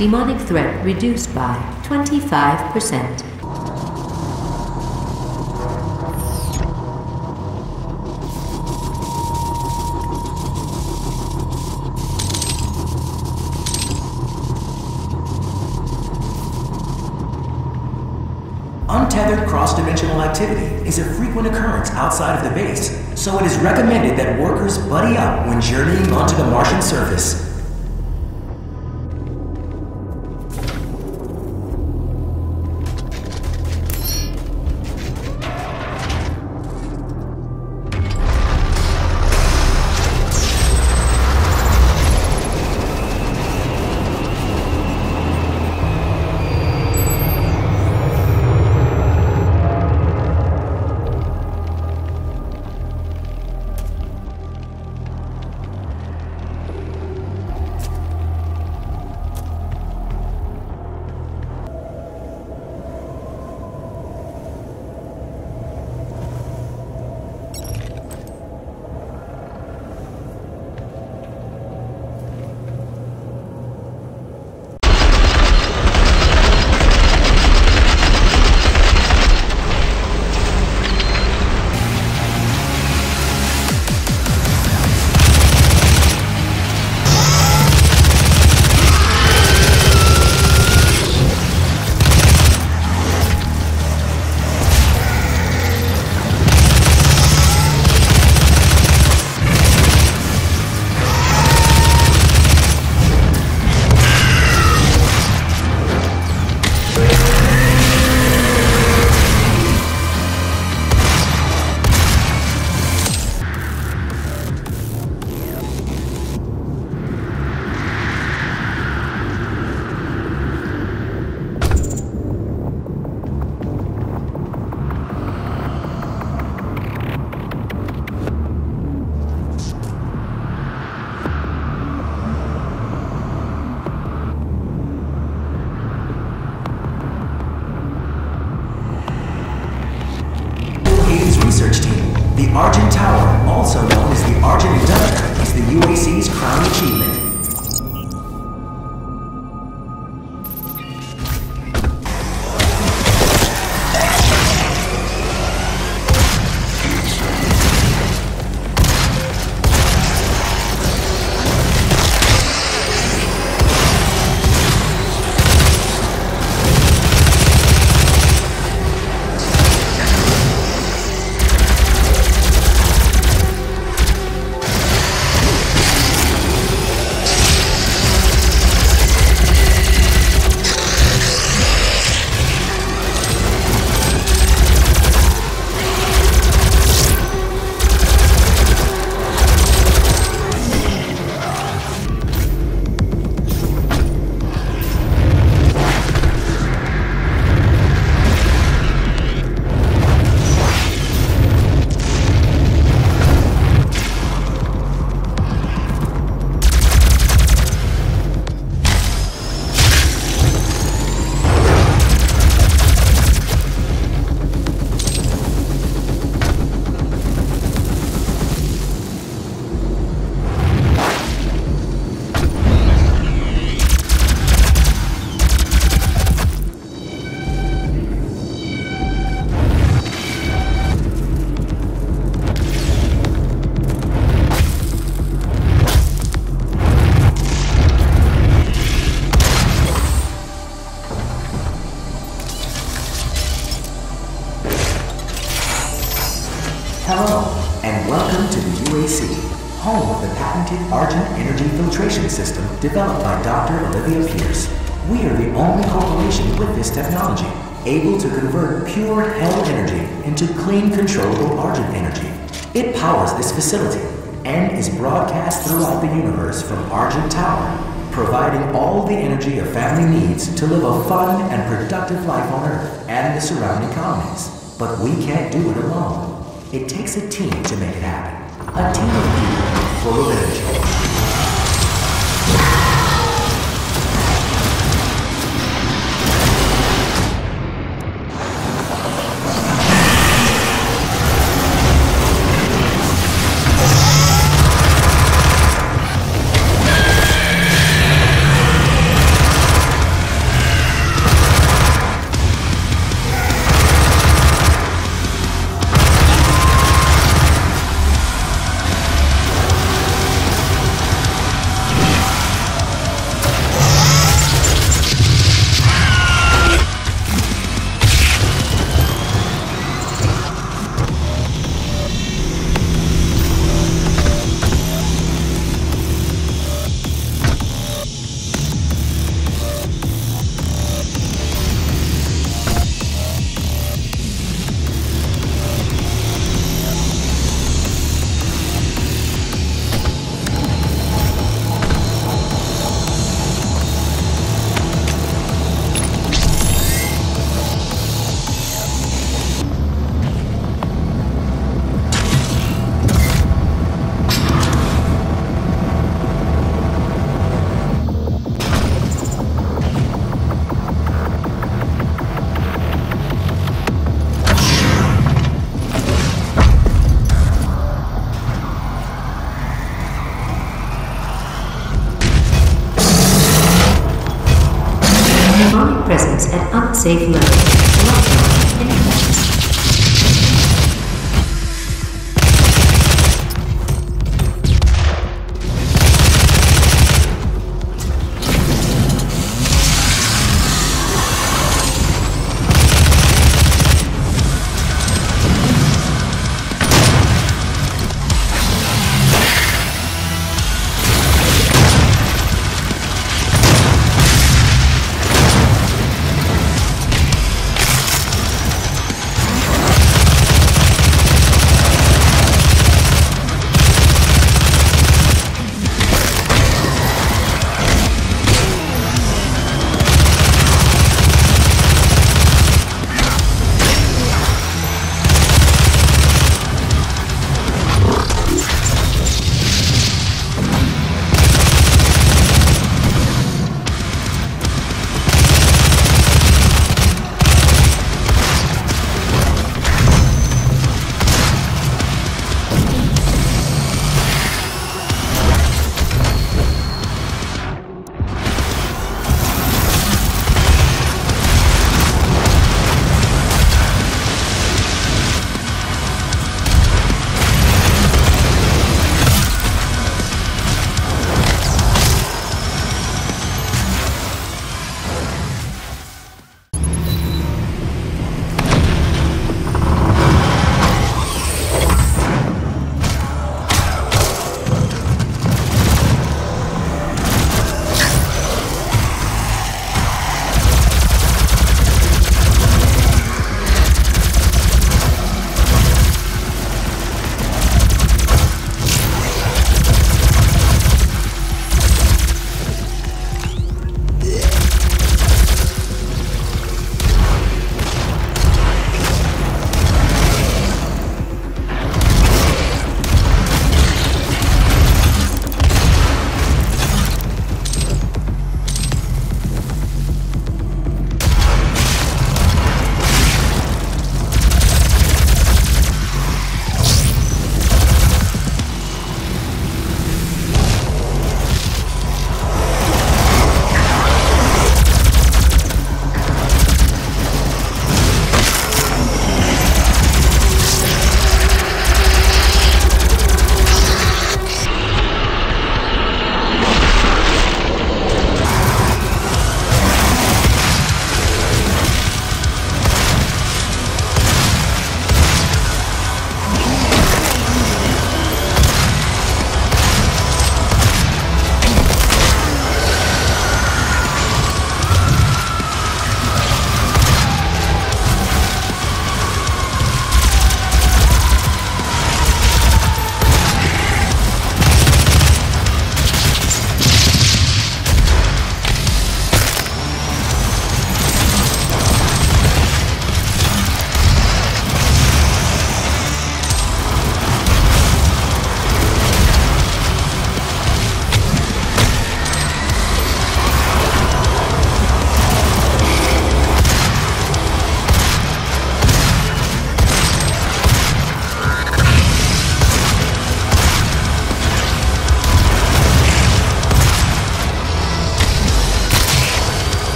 Demonic threat reduced by 25%. Untethered cross-dimensional activity is a frequent occurrence outside of the base, so it is recommended that workers buddy up when journeying onto the Martian surface. Developed by Dr. Olivia Pierce. We are the only corporation with this technology, able to convert pure hell energy into clean, controllable Argent energy. It powers this facility and is broadcast throughout the universe from Argent Tower, providing all the energy a family needs to live a fun and productive life on Earth and the surrounding colonies. But we can't do it alone. It takes a team to make it happen. A team of people full of energy. Yeah! Unsafe level.